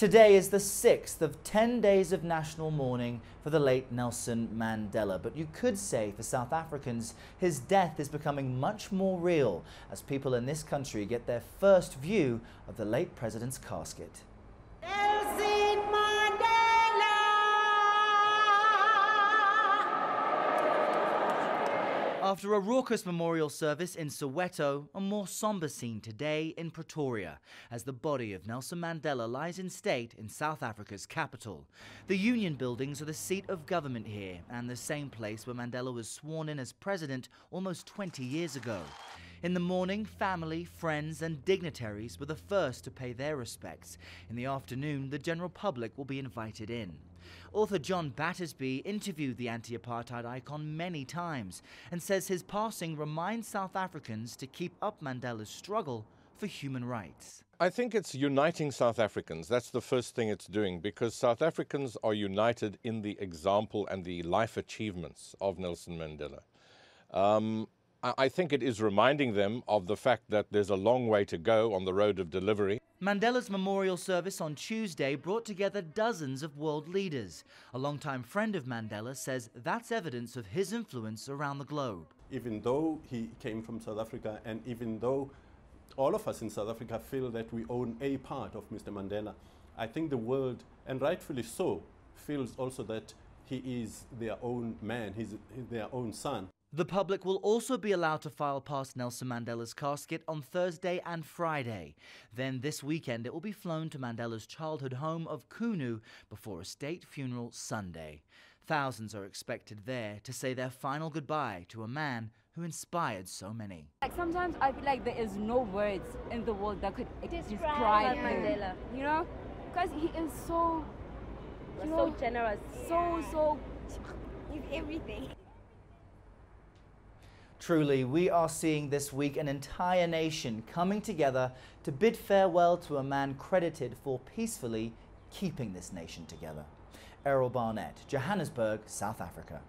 Today is the sixth of 10 days of national mourning for the late Nelson Mandela. But you could say for South Africans, his death is becoming much more real as people in this country get their first view of the late president's casket. After a raucous memorial service in Soweto, a more somber scene today in Pretoria as the body of Nelson Mandela lies in state in South Africa's capital. The Union buildings are the seat of government here and the same place where Mandela was sworn in as president almost 20 years ago. In the morning, family, friends, and dignitaries were the first to pay their respects. In the afternoon, the general public will be invited in. Author John Battersby interviewed the anti apartheid icon many times and says his passing reminds South Africans to keep up Mandela's struggle for human rights. I think it's uniting South Africans. That's the first thing it's doing because South Africans are united in the example and the life achievements of Nelson Mandela. Um, I think it is reminding them of the fact that there's a long way to go on the road of delivery. Mandela's memorial service on Tuesday brought together dozens of world leaders. A longtime friend of Mandela says that's evidence of his influence around the globe. Even though he came from South Africa and even though all of us in South Africa feel that we own a part of Mr. Mandela, I think the world, and rightfully so, feels also that he is their own man, he's their own son. The public will also be allowed to file past Nelson Mandela's casket on Thursday and Friday. Then this weekend it will be flown to Mandela's childhood home of Qunu before a state funeral Sunday. Thousands are expected there to say their final goodbye to a man who inspired so many. Like sometimes I feel like there is no words in the world that could describe, Mandela. You know, because he is so, you know, so generous, so so. He's everything. Truly, we are seeing this week an entire nation coming together to bid farewell to a man credited for peacefully keeping this nation together. Errol Barnett, Johannesburg, South Africa.